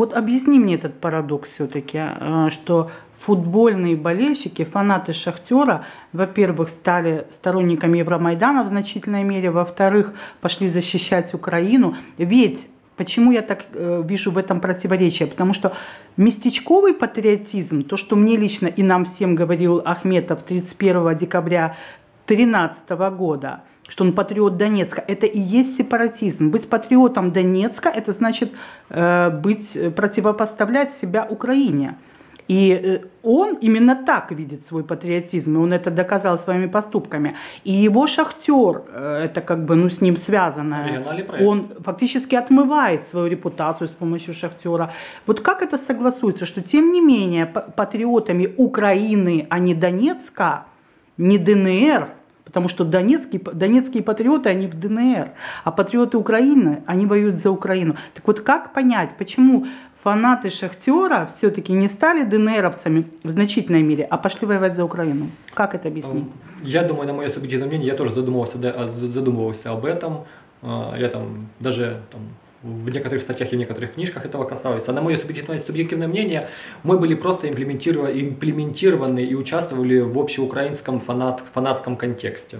Вот объясни мне этот парадокс все-таки, э, что футбольные болельщики, фанаты Шахтера, во-первых, стали сторонниками Евромайдана в значительной мере, во-вторых, пошли защищать Украину. Ведь Почему я так э, вижу в этом противоречие? Потому что местечковый патриотизм, то, что мне лично и нам всем говорил Ахметов 31 декабря 2013 года, что он патриот Донецка, это и есть сепаратизм. Быть патриотом Донецка, это значит э, быть, противопоставлять себя Украине. И э, он именно так видит свой патриотизм, и он это доказал своими поступками. И его шахтер, э, это как бы ну, с ним связано, он фактически отмывает свою репутацию с помощью шахтера. Вот как это согласуется, что тем не менее патриотами Украины, а не Донецка, не ДНР, Потому что донецкие, донецкие патриоты, они в ДНР, а патриоты Украины, они воюют за Украину. Так вот, как понять, почему фанаты Шахтера все-таки не стали ДНРовцами в значительной мере, а пошли воевать за Украину? Как это объяснить? Я думаю, на мое субъективное мнение, я тоже задумывался, задумывался об этом. А, я там даже там, в некоторых статьях и в некоторых книжках этого касалось. А на мое субъективное, субъективное мнение, мы были просто имплементированы, и участвовали в общеукраинском фанат, фанатском контексте.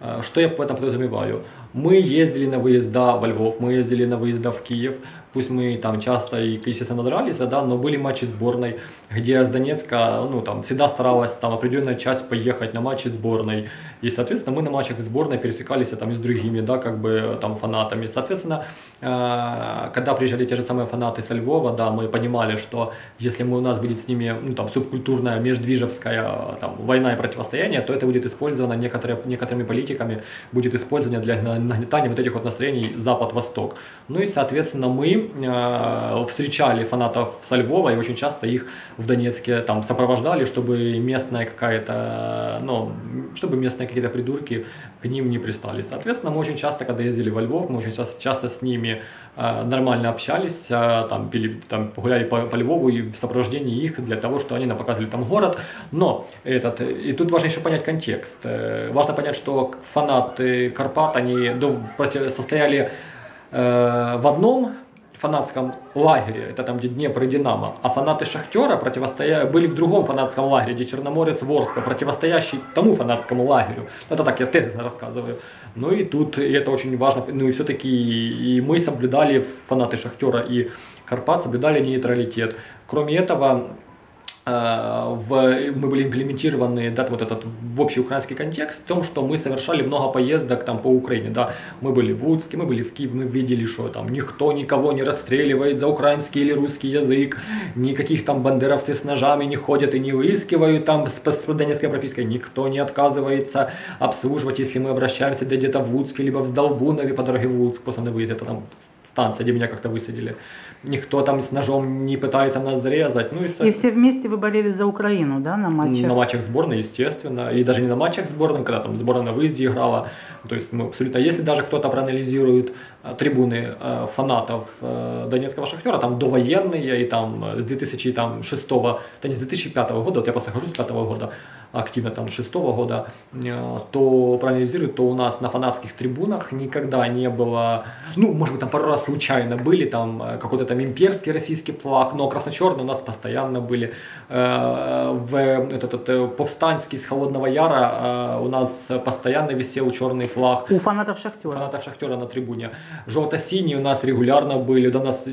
А, что я по этому подразумеваю? Мы ездили на выезда во Львов, мы ездили на выезда в Киев, пусть мы там часто и, естественно, дрались, да, но были матчи сборной, где с Донецка, ну, там, всегда старалась там определенная часть поехать на матчи сборной, и, соответственно, мы на матчах сборной пересекались там и с другими, да, как бы, там, фанатами. Соответственно, э, когда приезжали те же самые фанаты со Львова, да, мы понимали, что если мы, у нас будет с ними, ну, там, субкультурная, междвижевская, там, война и противостояние, то это будет использовано некоторые, некоторыми политиками, будет использовано для нагнетания вот этих вот настроений Запад-Восток. Ну и, соответственно, мы э, встречали фанатов со Львова и очень часто их в Донецке там сопровождали, чтобы местная какая-то, ну, чтобы местные какие-то придурки к ним не пристали. Соответственно, мы очень часто, когда ездили во Львов, мы очень часто, часто с ними э, нормально общались, э, там, пили, там, гуляли по, по Львову и в сопровождении их для того, что они нам показывали там город. Но этот, и тут важно еще понять контекст. Важно понять, что фанаты Карпат, они до, состояли в одном фанатском лагере, это там, где Днепр и Динамо, а фанаты Шахтера противостоя... были в другом фанатском лагере, где Черноморец Ворска, противостоящий тому фанатскому лагерю. Это так, я тезисно рассказываю. Ну и тут, и это очень важно, ну и все-таки и мы соблюдали, фанаты Шахтера и Карпат соблюдали нейтралитет. Кроме этого, в, мы были имплементированы да, вот этот в общий украинский контекст, в том, что мы совершали много поездок там по Украине, да, мы были в Луцке, мы были в Киеве, мы видели, что там никто никого не расстреливает за украинский или русский язык, никаких там бандеровцы с ножами не ходят и не выискивают там с пострадонецкой пропиской, никто не отказывается обслуживать, если мы обращаемся где-то в Луцке, либо в Сдолбунове по дороге в Луцк, просто на выезд, это там станция, где меня как-то высадили никто там с ножом не пытается нас зарезать. Ну, и, и все вместе вы болели за Украину, да, на матчах? На матчах сборной, естественно. И даже не на матчах сборной, когда там сборная на выезде играла. То есть мы абсолютно, если даже кто-то проанализирует э, трибуны э, фанатов э, Донецкого Шахтера, там довоенные, и там с 2006, да не с 2005 года, вот я просто хожу с 5 года, активно там с 6 года, то проанализируют, то у нас на фанатских трибунах никогда не было, ну, может быть, там пару раз случайно были, там какой-то там имперский российский флаг, но красно-черный у нас постоянно были. Э, в этот, этот э, повстанский с Холодного Яра э, у нас постоянно висел черный флаг. У фанатов Шахтера. Фанатов Шахтера на трибуне. Желто-синий у нас регулярно были, у нас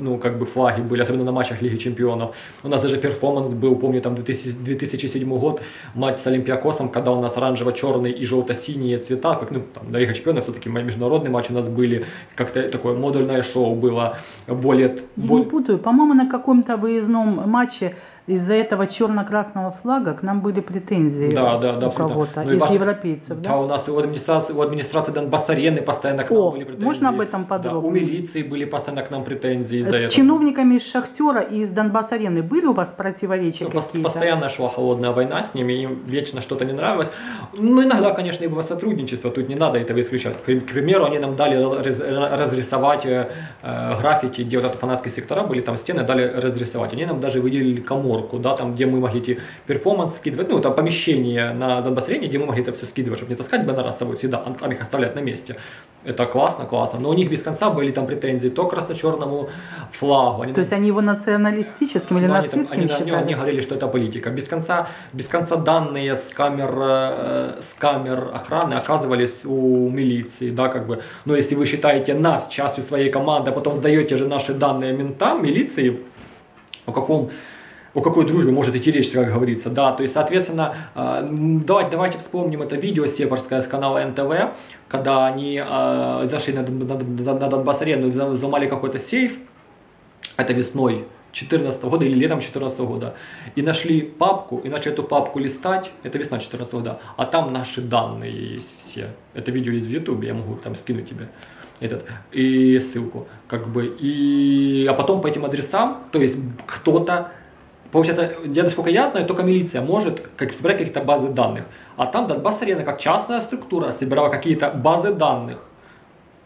ну, как бы флаги были, особенно на матчах Лиги Чемпионов. У нас даже перформанс был, помню, там 2007 год, матч с Олимпиакосом, когда у нас оранжево-черный и желто-синие цвета, как, ну, там, на Лига Чемпионов все-таки международный матч у нас были, как-то такое модульное шоу было, более. Я боль... не путаю. По-моему, на каком-то выездном матче из-за этого черно-красного флага к нам были претензии да, да, да, у кого-то ну, из европейцев. Да? да, у нас у администрации, у администрации Донбасс-арены постоянно к нам О, были претензии. Можно об этом подробнее? Да, у милиции были постоянно к нам претензии этого. С чиновниками из Шахтера и из Донбасс-арены были у вас противоречия ну, какие-то? Постоянно шла холодная война с ними, им вечно что-то не нравилось. Ну, иногда, конечно, и было сотрудничество, тут не надо этого исключать. К примеру, они нам дали разрисовать э, граффити, где вот это фанатские сектора были, там стены дали разрисовать. Они нам даже выделили комод коморку, да, там, где мы могли эти перформанс скидывать, ну, там помещение на Донбасс-арене, где мы могли это все скидывать, чтобы не таскать баннера с собой всегда, а там их оставлять на месте. Это классно, классно. Но у них без конца были там претензии то к красно-черному флагу. Они, то есть они его националистическим или нацистским они, там, они, они, они говорили, что это политика. Без конца, без конца данные с камер, э, с камер охраны оказывались у милиции, да, как бы. Но если вы считаете нас частью своей команды, а потом сдаете же наши данные ментам, милиции, о каком о какой дружбе может идти речь, как говорится, да, то есть, соответственно, э, давайте, давайте вспомним это видео сепарское с канала НТВ, когда они э, зашли на, на, на, Донбасс-арену и взломали какой-то сейф, это весной 2014 года или летом 2014 года, и нашли папку, и начали эту папку листать, это весна 2014 года, а там наши данные есть все. Это видео есть в YouTube, я могу там скинуть тебе этот, и ссылку, как бы, и, а потом по этим адресам, то есть кто-то Получается, я, насколько я знаю, только милиция может как, собирать какие-то базы данных. А там Донбасс-арена, как частная структура, собирала какие-то базы данных.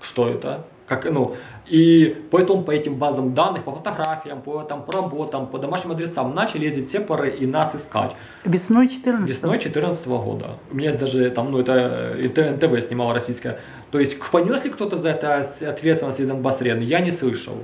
Что это? Как, ну, и поэтому по этим базам данных, по фотографиям, по, там, по работам, по домашним адресам начали ездить все пары и нас искать. Весной 14 Весной 14 года. У меня есть даже там, ну, это и ТНТВ снимала российская. То есть понес ли кто-то за это ответственность из Донбасс-арены, я не слышал.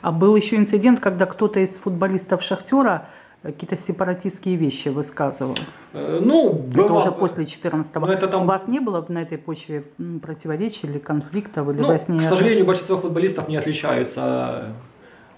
А был еще инцидент, когда кто-то из футболистов Шахтера какие-то сепаратистские вещи высказывал. Э, ну, было. Это уже после 14-го. Это там... У вас не было на этой почве противоречий или конфликтов? Или ну, к сожалению, большинство футболистов не отличаются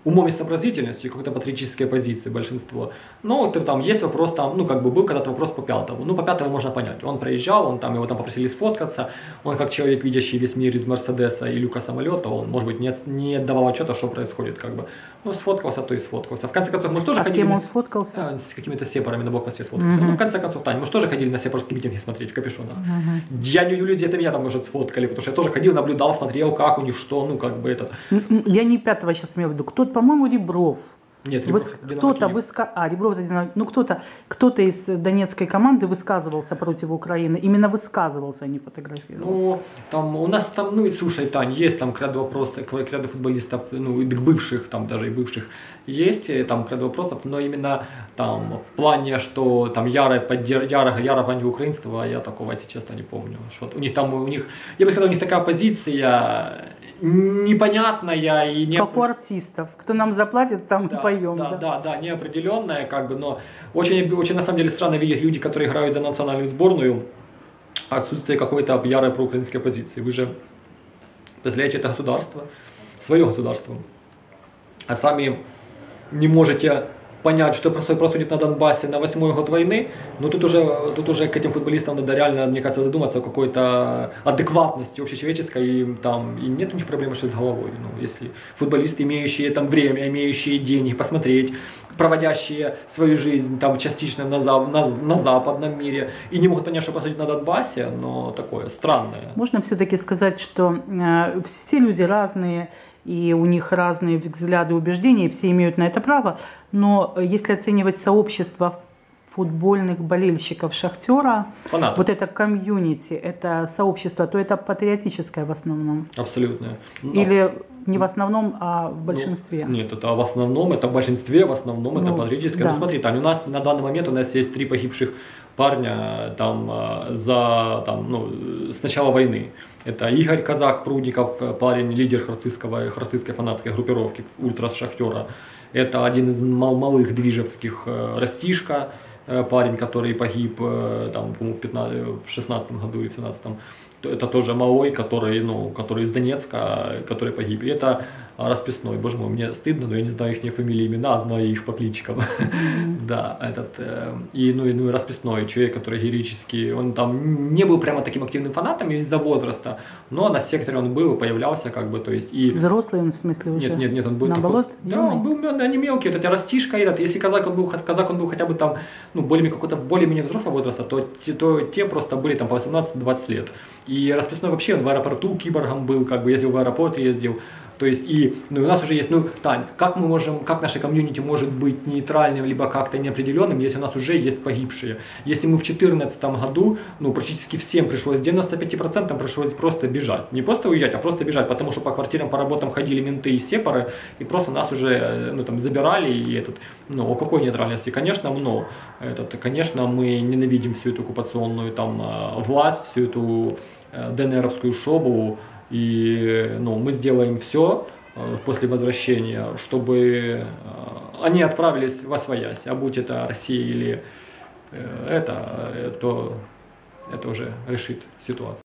умом и сообразительностью, какой-то патриотической позиции большинство. Но вот там есть вопрос, там, ну, как бы был когда-то вопрос по пятому. Ну, по пятому можно понять. Он проезжал, он там, его там попросили сфоткаться. Он как человек, видящий весь мир из Мерседеса и люка самолета, он, может быть, не, не отдавал отчета, что происходит, как бы. Ну, сфоткался, то и сфоткался. В конце концов, мы тоже а ходили... он сфоткался? А, с какими-то сепарами на блокпосте сфоткался. Угу. Ну, в конце концов, Таня, мы же тоже ходили на сепарские митинги смотреть в капюшонах. Угу. Я не удивлюсь, где-то меня там, может, сфоткали, потому что я тоже ходил, наблюдал, смотрел, как у них что, ну, как бы это... Я не пятого сейчас имею в виду. Кто-то, по-моему, Ребров нет, Ребров, кто-то выска... а, Ребров, ну кто-то кто-то из донецкой команды высказывался против Украины, именно высказывался, а не фотографировался. Ну, там у нас там, ну и слушай, Тань, есть там к ряду вопросов, к ряду футболистов, ну и к бывших, там даже и бывших есть, э, там к ряду вопросов, но именно там в плане, что там ярое поддер... ярого, ярого антиукраинства, я такого, если честно, не помню. Что у них там, у них, я бы сказал, у них такая позиция непонятная и не... Как у артистов. Кто нам заплатит, там да, поем. Да, да, да, да, неопределенная, как бы, но очень, очень на самом деле странно видеть люди, которые играют за национальную сборную, отсутствие какой-то ярой проукраинской позиции. Вы же представляете это государство, свое государство, а сами не можете понять, что происходит на Донбассе на восьмой год войны, но тут уже, тут уже к этим футболистам надо реально, мне кажется, задуматься о какой-то адекватности общечеловеческой, и, там, и нет у них проблем с головой. Ну, если футболисты, имеющие там время, имеющие деньги, посмотреть, проводящие свою жизнь там частично на, на, на западном мире, и не могут понять, что происходит на Донбассе, но такое странное. Можно все-таки сказать, что э, все люди разные, и у них разные взгляды и убеждения, и все имеют на это право. Но э, если оценивать сообщество футбольных болельщиков Шахтера, Фанатов. вот это комьюнити, это сообщество, то это патриотическое в основном. Абсолютно. Ну, Или не в основном, а в большинстве. Ну, нет, это в основном, это в большинстве, в основном ну, это патриотическое. Да. Ну смотри, Таня, у нас на данный момент у нас есть три погибших парня там э, за там, ну, с начала войны. Это Игорь Казак Прудников, парень, лидер харцизского, харцизской фанатской группировки Ультрас Шахтера. Это один из малых движевских э, Растишка, э, парень, который погиб там, в, 15, в 16 году или в 17 это тоже малой, который, ну, который из Донецка, который погиб. И это расписной. Боже мой, мне стыдно, но я не знаю их фамилии, имена, а знаю их по кличкам. Да, этот, э, и, ну, и, ну, и расписной человек, который героический, он там не был прямо таким активным фанатом из-за возраста, но на секторе он был и появлялся, как бы, то есть, и... Взрослый он, в смысле, уже? Нет, нет, нет, он был такой... Да, он был, они мелкие, это растишка этот, если казак он был, казак он был хотя бы там, ну, более какой-то, более-менее взрослого возраста, то, то те просто были там по 18-20 лет. И расписной вообще, он в аэропорту киборгом был, как бы ездил в аэропорт, ездил, То есть и ну, у нас уже есть, ну, Тань, как мы можем, как наша комьюнити может быть нейтральным, либо как-то неопределенным, если у нас уже есть погибшие. Если мы в 2014 году, ну, практически всем пришлось, 95% пришлось просто бежать. Не просто уезжать, а просто бежать, потому что по квартирам, по работам ходили менты и сепары, и просто нас уже, э, ну, там, забирали, и этот, ну, о какой нейтральности? Конечно, много. Этот, конечно, мы ненавидим всю эту оккупационную там э, власть, всю эту э, ДНРовскую шобу, и ну, мы сделаем все э, после возвращения, чтобы э, они отправились во своясь, а будь это Россия или э, это, то это уже решит ситуацию.